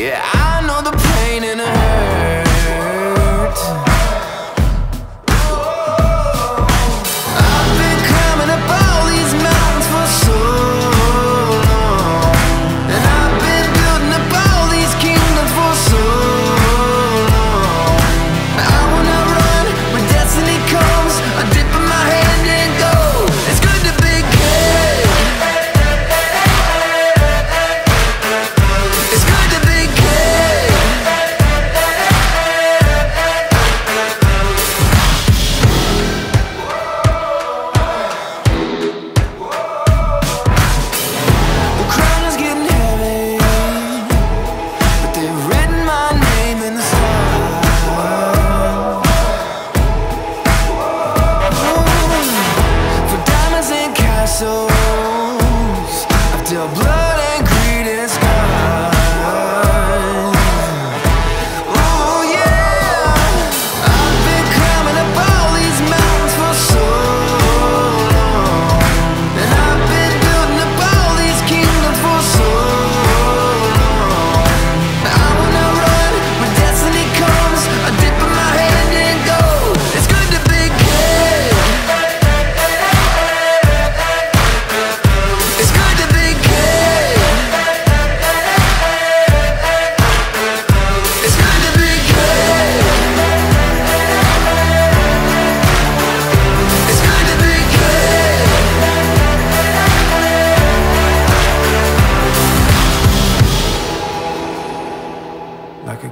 Yeah.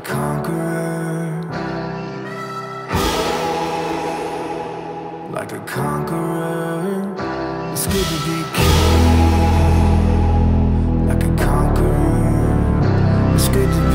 conqueror. Like a conqueror. It's good to be king. Like a conqueror. It's good to